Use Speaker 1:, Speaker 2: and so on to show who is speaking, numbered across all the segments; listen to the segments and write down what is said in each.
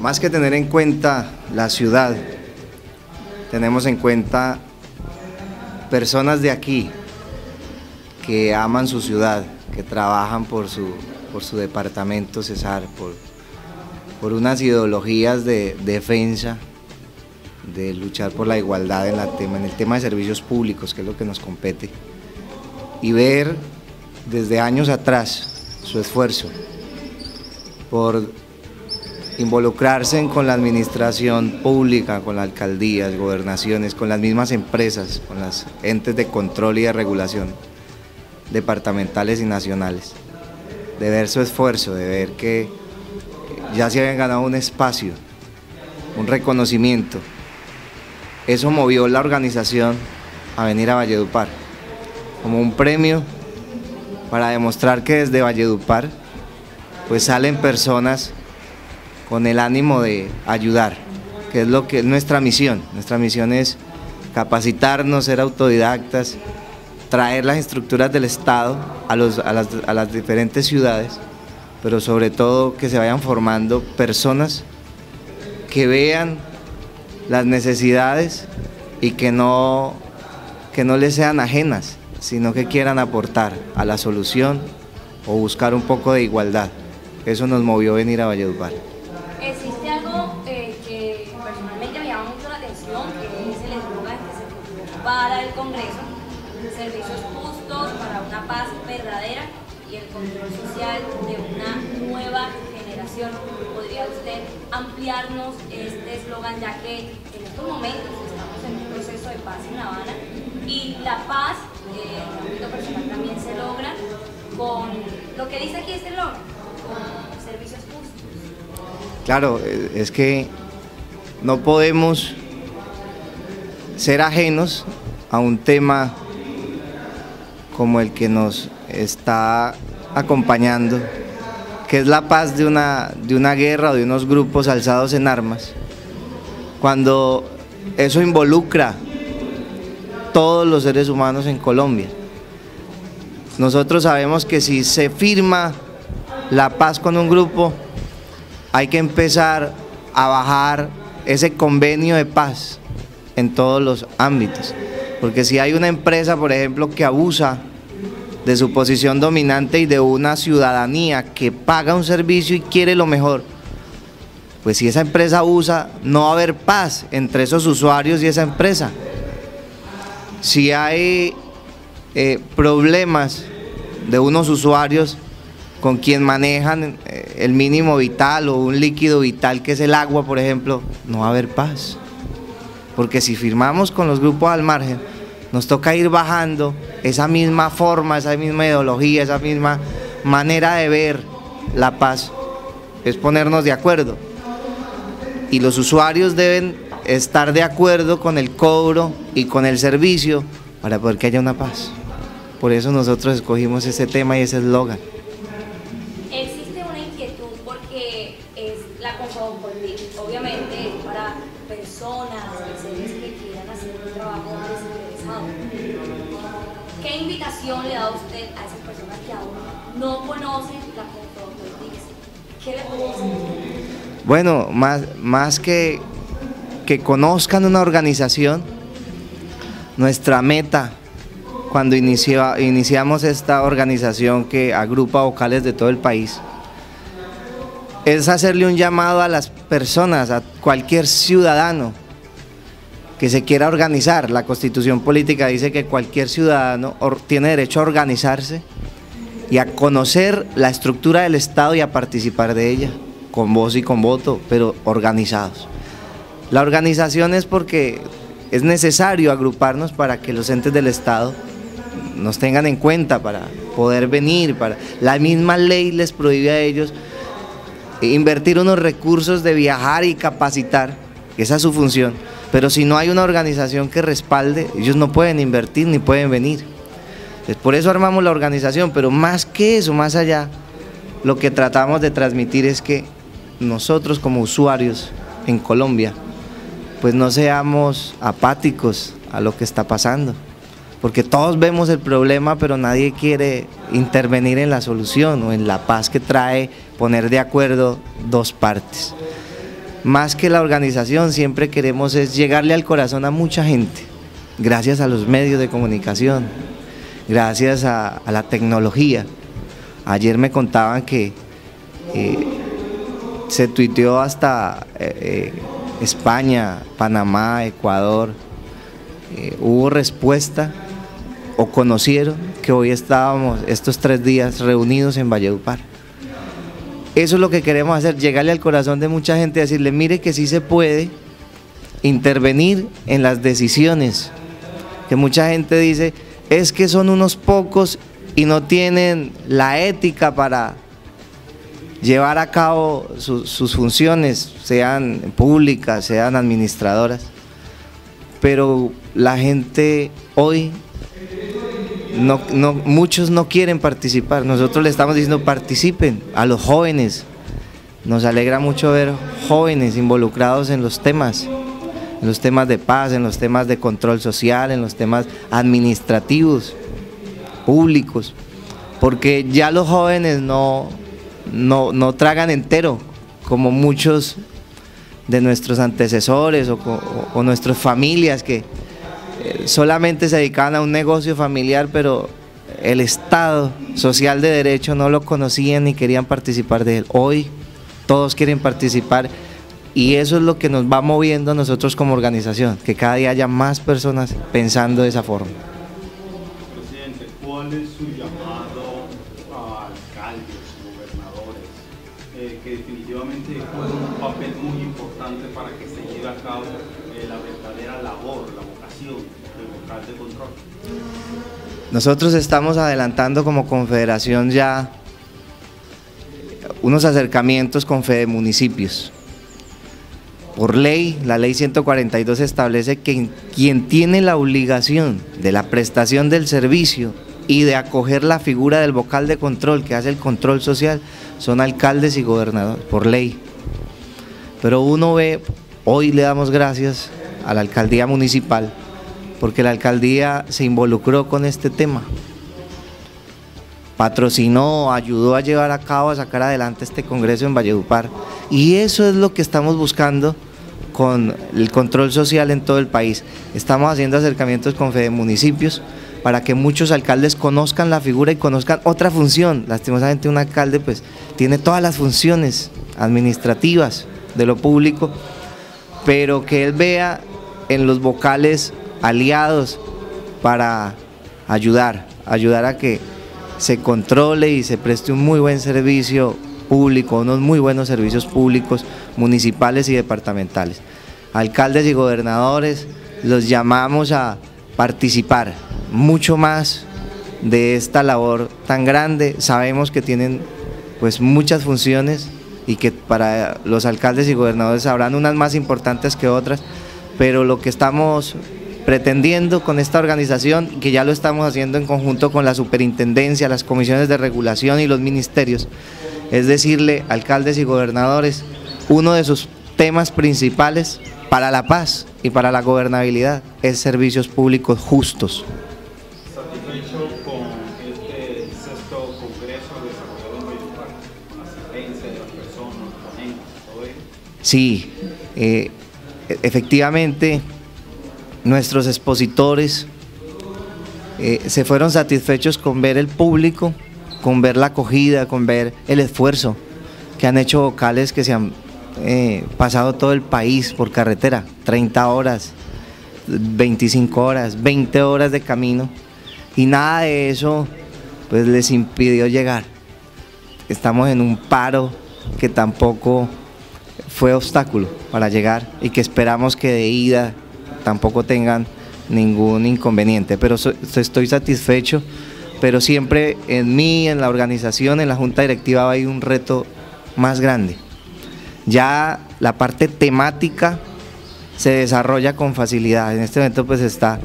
Speaker 1: más que tener en cuenta la ciudad, tenemos en cuenta personas de aquí que aman su ciudad, que trabajan por su, por su departamento Cesar, por, por unas ideologías de defensa, de luchar por la igualdad en, la tema, en el tema de servicios públicos, que es lo que nos compete, y ver desde años atrás su esfuerzo por involucrarse con la administración pública, con las alcaldías, gobernaciones, con las mismas empresas, con las entes de control y de regulación departamentales y nacionales, de ver su esfuerzo, de ver que ya se habían ganado un espacio, un reconocimiento. Eso movió la organización a venir a Valledupar como un premio para demostrar que desde Valledupar pues salen personas con el ánimo de ayudar, que es lo que es nuestra misión. Nuestra misión es capacitarnos, ser autodidactas, traer las estructuras del Estado a, las, a diferentes ciudades, pero sobre todo que se vayan formando personas que vean las necesidades y que no, que no les sean ajenas, sino que quieran aportar a la solución o buscar un poco de igualdad. Eso nos movió a venir a Valledupar.
Speaker 2: Existe algo eh, que personalmente me llama mucho la atención, que es el eslogan que se puso para el Congreso, servicios justos para una paz verdadera y el control social de una nueva generación. ¿Podría usted ampliarnos este eslogan ya que en estos momentos estamos en un proceso de paz en La Habana y la paz eh, en el ámbito personal también se logra con lo que dice aquí este eslogan, con servicios justos?
Speaker 1: Claro, es que no podemos ser ajenos a un tema como el que nos está acompañando, que es la paz de una, de una guerra o de unos grupos alzados en armas, cuando eso involucra todos los seres humanos en Colombia. Nosotros sabemos que si se firma la paz con un grupo, hay que empezar a bajar ese convenio de paz en todos los ámbitos. Porque si hay una empresa, por ejemplo, que abusa de su posición dominante y de una ciudadanía que paga un servicio y quiere lo mejor, pues si esa empresa abusa, no va a haber paz entre esos usuarios y esa empresa. Si hay eh, problemas de unos usuarios con quien manejan eh, el mínimo vital o un líquido vital que es el agua, por ejemplo, no va a haber paz. Porque si firmamos con los grupos al margen, nos toca ir bajando esa misma forma, esa misma ideología, esa misma manera de ver la paz, es ponernos de acuerdo. Y los usuarios deben estar de acuerdo con el cobro y con el servicio para poder que haya una paz. Por eso nosotros escogimos ese tema y ese eslogan.
Speaker 2: ¿Qué invitación le da usted a esas personas que aún no conocen la? ¿Qué le?
Speaker 1: Bueno, más, más que, que conozcan una organización, nuestra meta cuando inicia, iniciamos esta organización que agrupa vocales de todo el país, es hacerle un llamado a las personas, a cualquier ciudadano que se quiera organizar. La constitución política dice que cualquier ciudadano tiene derecho a organizarse y a conocer la estructura del Estado y a participar de ella, con voz y con voto, pero organizados. La organización es porque es necesario agruparnos para que los entes del Estado nos tengan en cuenta para poder venir, para la misma ley les prohíbe a ellos invertir unos recursos de viajar y capacitar, esa es su función, pero si no hay una organización que respalde, ellos no pueden invertir ni pueden venir. Por eso armamos la organización, pero más que eso, más allá, lo que tratamos de transmitir es que nosotros como usuarios en Colombia, pues no seamos apáticos a lo que está pasando porque todos vemos el problema, pero nadie quiere intervenir en la solución o en la paz que trae poner de acuerdo dos partes. Más que la organización, siempre queremos es llegarle al corazón a mucha gente, gracias a los medios de comunicación, gracias a, la tecnología. Ayer me contaban que eh, se tuiteó hasta eh, eh, España, Panamá, Ecuador. hubo respuesta o conocieron que hoy estábamos estos tres días reunidos en Valledupar. Eso es lo que queremos hacer, llegarle al corazón de mucha gente, decirle, mire que sí se puede intervenir en las decisiones. Que mucha gente dice, es que son unos pocos y no tienen la ética para llevar a cabo sus funciones, sean públicas, sean administradoras. Pero la gente hoy no, no, muchos no quieren participar. Nosotros le estamos diciendo participen a los jóvenes. Nos alegra mucho ver jóvenes involucrados en los temas, en los temas de paz, en los temas de control social, en los temas administrativos, públicos, porque ya los jóvenes no, no, no tragan entero, como muchos de nuestros antecesores o, o nuestras familias que, solamente se dedicaban a un negocio familiar, pero el Estado social de derecho no lo conocían ni querían participar de él. Hoy todos quieren participar y eso es lo que nos va moviendo nosotros como organización, que cada día haya más personas pensando de esa forma.
Speaker 3: Presidente, ¿cuál es su llamado a alcaldes, gobernadores, eh, que definitivamente juegan un papel muy importante para que se lleve a cabo eh, la verdadera labor, la vocación del vocal de control?
Speaker 1: Nosotros estamos adelantando como confederación ya unos acercamientos con Fede Municipios. Por ley, la ley 142 establece que quien tiene la obligación de la prestación del servicio y de acoger la figura del vocal de control que hace el control social son alcaldes y gobernadores, por ley. Pero uno ve Hoy le damos gracias a la alcaldía municipal porque la alcaldía se involucró con este tema. Patrocinó, ayudó a llevar a cabo, a sacar adelante este congreso en Valledupar. Y eso es lo que estamos buscando con el control social en todo el país. Estamos haciendo acercamientos con Fede Municipios para que muchos alcaldes conozcan la figura y conozcan otra función. Lastimosamente un alcalde pues tiene todas las funciones administrativas de lo público pero que él vea en los vocales aliados para ayudar, ayudar a que se controle y se preste un muy buen servicio público, unos muy buenos servicios públicos municipales y departamentales. Alcaldes y gobernadores los llamamos a participar mucho más de esta labor tan grande. Sabemos que tienen pues muchas funciones y que para los alcaldes y gobernadores habrán unas más importantes que otras, pero lo que estamos pretendiendo con esta organización, que ya lo estamos haciendo en conjunto con la superintendencia, las comisiones de regulación y los ministerios, es decirle, alcaldes y gobernadores, uno de sus temas principales para la paz y para la gobernabilidad es servicios públicos justos. Sí, eh, efectivamente, nuestros expositores eh, se fueron satisfechos con ver el público, con ver la acogida, con ver el esfuerzo que han hecho vocales que se han eh, pasado todo el país por carretera, 30 horas, 25 horas, 20 horas de camino, y nada de eso pues les impidió llegar. Estamos en un paro que tampoco fue obstáculo para llegar y que esperamos que de ida tampoco tengan ningún inconveniente. Pero estoy satisfecho, pero siempre en mí, en la organización, en la junta directiva hay un reto más grande. Ya la parte temática se desarrolla con facilidad. En este momento pues está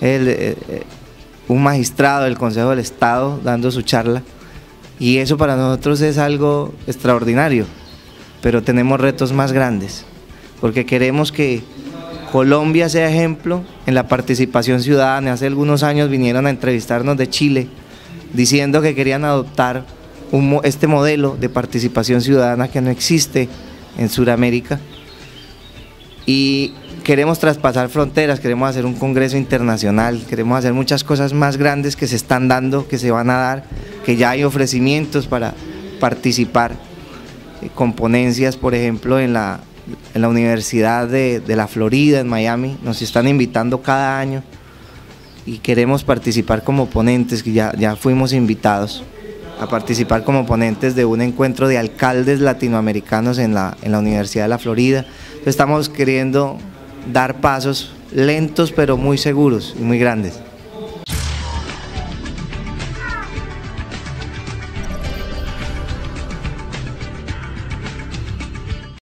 Speaker 1: eh, eh, un magistrado del Consejo del Estado dando su charla y eso para nosotros es algo extraordinario pero tenemos retos más grandes, porque queremos que Colombia sea ejemplo en la participación ciudadana. Hace algunos años vinieron a entrevistarnos de Chile diciendo que querían adoptar este modelo de participación ciudadana que no existe en Sudamérica. Y queremos traspasar fronteras, queremos hacer un congreso internacional, queremos hacer muchas cosas más grandes que se están dando, que se van a dar, que ya hay ofrecimientos para participar, con ponencias, por ejemplo, en la, en la Universidad de, de la Florida, en Miami, nos están invitando cada año y queremos participar como ponentes, que ya, ya fuimos invitados a participar como ponentes de un encuentro de alcaldes latinoamericanos en la, en la Universidad de la Florida. Estamos queriendo dar pasos lentos pero muy seguros y muy grandes.